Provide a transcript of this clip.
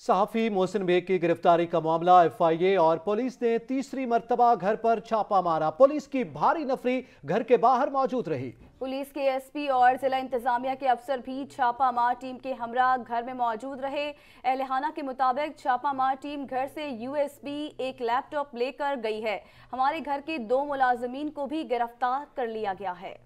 सहाफी Mohsin bag की गिरफ्तारी का मामला, एफआईए और पुलिस ने तीसरी मरतबा घर पर छापा मारा। पुलिस की भारी नफरी घर के बाहर मौजूद रही। पुलिस के एसपी और जिला इंतजामिया के अफसर भी छापा मार टीम के हमरा घर में मौजूद रहे। एलहाना के मुताबिक छापा मार टीम घर से यूएसबी एक लैपटॉप लेकर गई है। हमारे घर के दो मुलाजमीन को भी गिरफ़्तार कर लिया गया है।